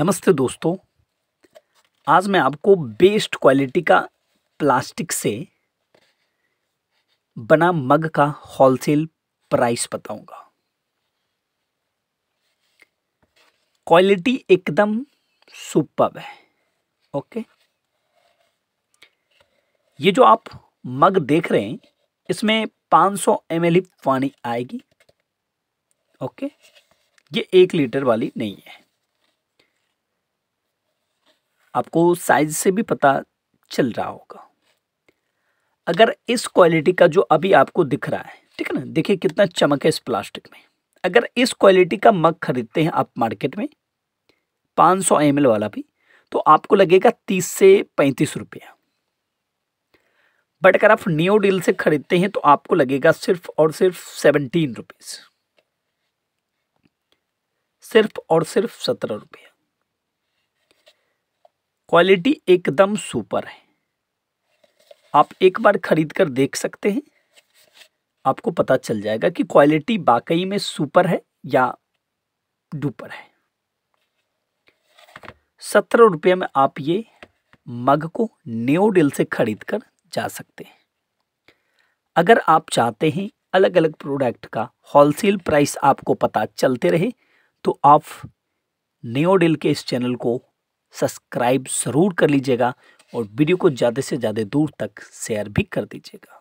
नमस्ते दोस्तों। आज मैं आपको बेस्ट क्वालिटी का प्लास्टिक से बना मग का होलसेल प्राइस बताऊँगा। क्वालिटी एकदम सुपर है, ओके? ये जो आप मग देख रहे हैं, इसमें 500 सौ पानी आएगी, ओके? ये एक लीटर वाली नहीं है। आपको साइज़ से भी पता चल रहा होगा। अगर इस क्वालिटी का जो अभी आपको दिख रहा है, ठीक है ना? देखिए कितना चमक है इस प्लास्टिक में। अगर इस क्वालिटी का मग खरीदते हैं आप मार्केट में 500 सौ वाला भी तो आपको लगेगा 30 से पैंतीस रुपया। बट अगर आप न्यू डील से खरीदते हैं तो आपको लगेगा सिर्फ़ और सिर्फ़ सेवनटीन रुपीज़ सिर्फ़ और सिर्फ़ सत्रह रुपया। क्वालिटी एकदम सुपर है। आप एक बार खरीद कर देख सकते हैं। आपको पता चल जाएगा कि क्वालिटी वाकई में सुपर है या डुपर है। सत्रह रुपये में आप ये मग को न्यू डील से खरीद कर जा सकते हैं। अगर आप चाहते हैं अलग अलग प्रोडक्ट का होलसेल प्राइस आपको पता चलते रहे तो आप न्यू डील के इस चैनल को सब्सक्राइब ज़रूर कर लीजिएगा और वीडियो को ज़्यादा से ज़्यादा दूर तक शेयर भी कर दीजिएगा।